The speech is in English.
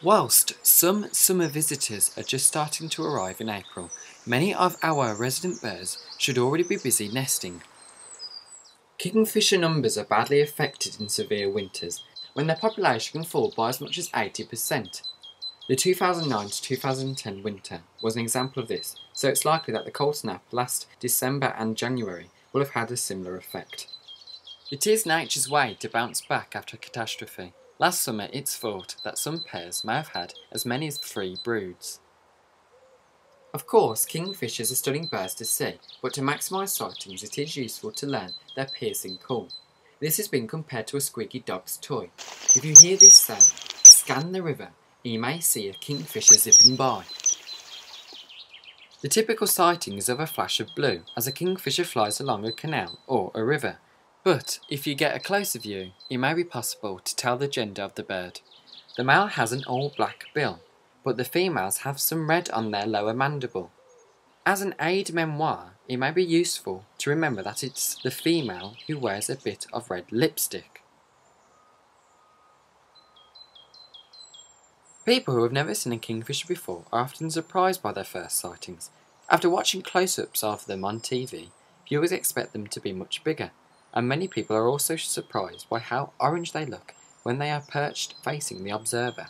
Whilst some summer visitors are just starting to arrive in April, many of our resident birds should already be busy nesting. Kingfisher numbers are badly affected in severe winters, when their population can fall by as much as 80%. The 2009 to 2010 winter was an example of this, so it's likely that the cold snap last December and January will have had a similar effect. It is nature's way to bounce back after a catastrophe. Last summer it's thought that some pairs may have had as many as three broods. Of course, kingfishers are stunning birds to see, but to maximise sightings it is useful to learn their piercing call. This has been compared to a squeaky dog's toy. If you hear this sound, scan the river and you may see a kingfisher zipping by. The typical sighting is of a flash of blue as a kingfisher flies along a canal or a river. But if you get a closer view, it may be possible to tell the gender of the bird. The male has an all-black bill, but the females have some red on their lower mandible. As an aide memoire, it may be useful to remember that it's the female who wears a bit of red lipstick. People who have never seen a kingfisher before are often surprised by their first sightings. After watching close-ups of them on TV, viewers expect them to be much bigger, and many people are also surprised by how orange they look when they are perched facing the observer.